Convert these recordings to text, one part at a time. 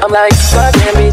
I'm like, God damn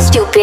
stupid